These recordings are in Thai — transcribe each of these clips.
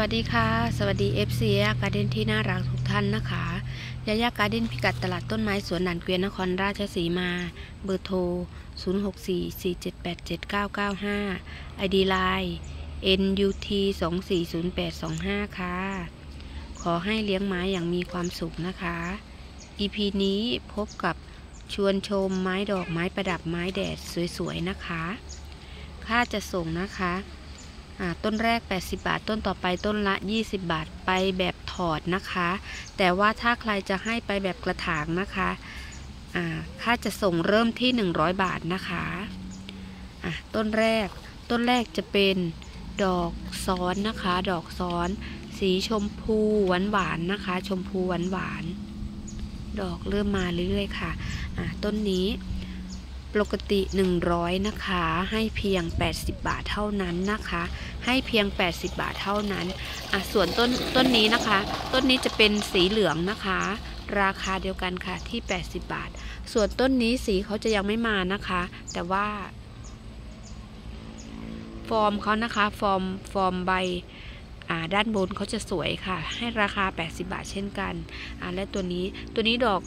วัสดีค่ะ สวัสดี FC ยาการ์เด้นที่น่ารักทุกท่านนะคะยายาการ์เด้นพิกัดตลาดต้นไม้สวนหนานเกวียนนครราชสีมา เบอร์โทร 0644787995 ID Line NUT 240825 ค่ะ ขอให้เลี้ยงไม้อย่างมีความสุขนะคะ EP นี้พบกับชวนชมไม้ดอกไม้ประดับไม้แดดสวยๆนะคะ ค่าจะส่งนะคะ ต้นแรก 80 บาท ต้นต่อไปต้นละ 20 บาทไปแบบถอดนะคะ แต่ว่าถ้าใครจะให้ไปแบบกระถางนะคะค่าจะส่งเริ่มที่ 100 บาทนะคะะต้นแรกต้นแรกจะเป็นดอกซ้อนนะคะ ดอกซ้อน สีชมพูหวานหวานนะคะ ชมพูหวานหวาน ดอกเริ่มมาเรื่อยๆค่ะอะต้นนี้ ปกติ 100 นะคะ ให้เพียง 80 บาทเท่านั้นนะคะ ให้เพียง 80 บาทเท่านั้นอะส่วนต้นต้นนี้นะคะ ต้นนี้จะเป็นสีเหลืองนะคะ ราคาเดียวกันค่ะที่ 80 บาท ส่วนต้นนี้สีเขาจะยังไม่มานะคะ แต่ว่าฟอร์มเขานะคะฟอร์มฟอร์มใบอ่าด้านบนเขาจะสวยค่ะ ให้ราคา 80 บาทเช่นกันอ่าและตัวนี้ตัวนี้ดอก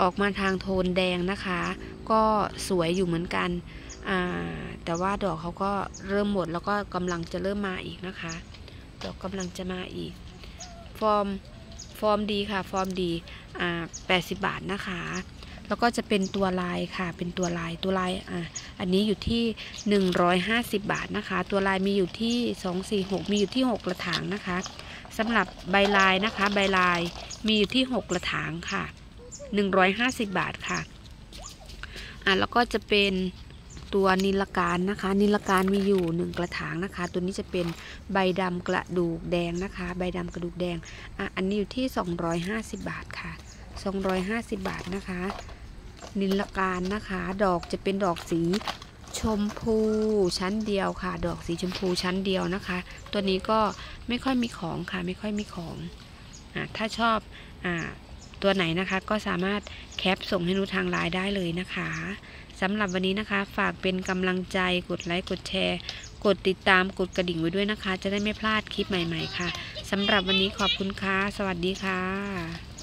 ออกมาทางโทนแดงนะคะ ก็สวยอยู่เหมือนกัน แต่ว่าดอกเขาก็เริ่มหมดแล้วก็กำลังจะเริ่มมาอีกนะคะ ดอกกำลังจะมาอีก ฟอร์ม ฟอร์มดีค่ะ ฟอร์มดีอ่า80 บาทนะคะ แล้วก็จะเป็นตัวลายค่ะ เป็นตัวลาย ตัวลาย อ่า อันนี้อยู่ที่ 150 บาทนะคะ ตัวลายมีอยู่ที่ 246 มีอยู่ที่ 6 กระถางนะคะสำหรับใบลายนะคะ ใบลายมีอยู่ที่ 6 กระถางค่ะ 150 บาทค่ะอ่าแล้วก็จะเป็นตัวนิลการนะคะ นิลการมีอยู่ 1 กระถางนะคะ ตัวนี้จะเป็นใบดำกระดูกแดงนะคะ ใบดำกระดูกแดงอะอันนี้อยู่ที่ 250 บาทค่ะ 250 บาทนะคะ นิลการนะคะ ดอกจะเป็นดอกสีชมพูชั้นเดียวค่ะ ดอกสีชมพูชั้นเดียวนะคะ ตัวนี้ก็ไม่ค่อยมีของค่ะ ไม่ค่อยมีของอ่าถ้าชอบอ่า ตัวไหนนะคะก็สามารถแคปส่งให้นุทางไลน์ได้เลยนะคะสำหรับวันนี้นะคะ ฝากเป็นกำลังใจกดไลค์กดแชร์ กดติดตามกดกระดิ่งไว้ด้วยนะคะ จะได้ไม่พลาดคลิปใหม่ๆค่ะสำหรับวันนี้ขอบคุณค่ะ สวัสดีค่ะ